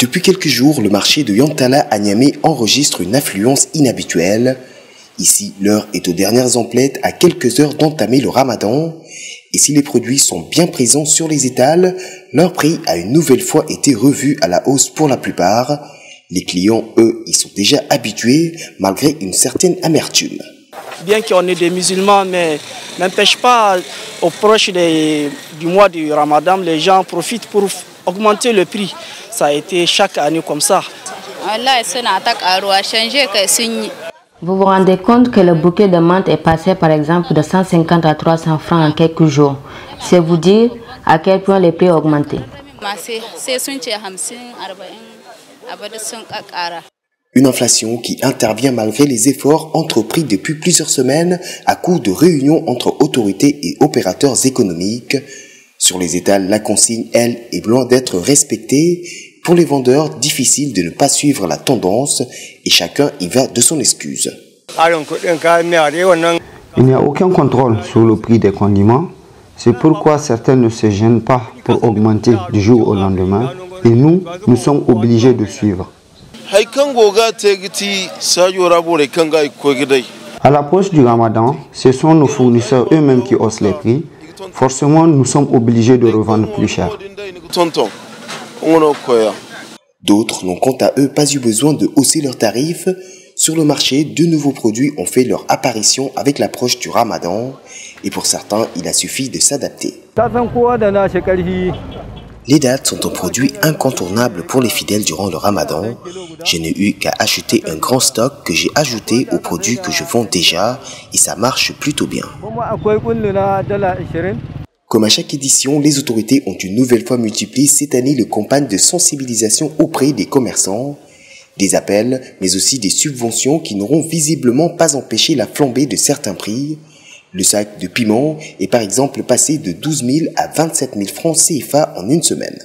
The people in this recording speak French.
Depuis quelques jours, le marché de Yantala à Niamey enregistre une affluence inhabituelle. Ici, l'heure est aux dernières emplettes à quelques heures d'entamer le ramadan. Et si les produits sont bien présents sur les étals, leur prix a une nouvelle fois été revu à la hausse pour la plupart. Les clients, eux, y sont déjà habitués malgré une certaine amertume. Bien qu'on ait des musulmans, mais n'empêche pas, au proche du mois du ramadan, les gens profitent pour augmenter le prix. Ça a été chaque année comme ça. Vous vous rendez compte que le bouquet de menthe est passé par exemple de 150 à 300 francs en quelques jours. C'est vous dire à quel point les prix ont augmenté. Une inflation qui intervient malgré les efforts entrepris depuis plusieurs semaines à coup de réunions entre autorités et opérateurs économiques. Sur les étals, la consigne, elle, est loin d'être respectée. Pour les vendeurs, difficile de ne pas suivre la tendance et chacun y va de son excuse. Il n'y a aucun contrôle sur le prix des condiments. C'est pourquoi certains ne se gênent pas pour augmenter du jour au lendemain. Et nous, nous sommes obligés de suivre. À l'approche du ramadan, ce sont nos fournisseurs eux-mêmes qui haussent les prix forcément nous sommes obligés de revendre plus cher. D'autres n'ont quant à eux pas eu besoin de hausser leurs tarifs. Sur le marché, de nouveaux produits ont fait leur apparition avec l'approche du ramadan et pour certains, il a suffi de s'adapter. Les dates sont un produit incontournable pour les fidèles durant le ramadan. Je n'ai eu qu'à acheter un grand stock que j'ai ajouté aux produits que je vends déjà et ça marche plutôt bien. Comme à chaque édition, les autorités ont une nouvelle fois multiplié cette année le campagne de sensibilisation auprès des commerçants. Des appels, mais aussi des subventions qui n'auront visiblement pas empêché la flambée de certains prix. Le sac de piment est par exemple passé de 12 000 à 27 000 francs CFA en une semaine.